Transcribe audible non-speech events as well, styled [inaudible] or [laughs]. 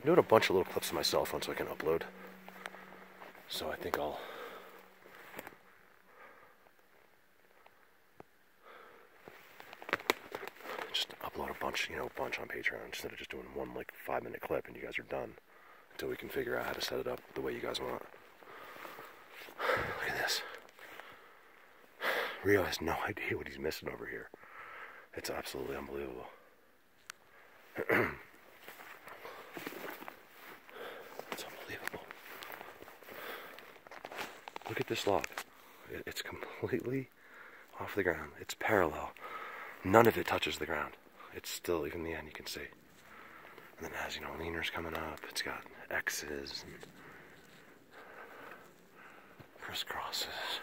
I'm doing a bunch of little clips to my cell phone so I can upload. So I think I'll. Just upload a bunch, you know, a bunch on Patreon instead of just doing one like five minute clip and you guys are done until we can figure out how to set it up the way you guys want. [sighs] Look at this. Rio has no [laughs] idea what he's missing over here. It's absolutely unbelievable. [clears throat] it's unbelievable. Look at this log. It's completely off the ground. It's parallel. None of it touches the ground. It's still, even the end, you can see. And then has, you know, leaners coming up. It's got X's and crisscrosses.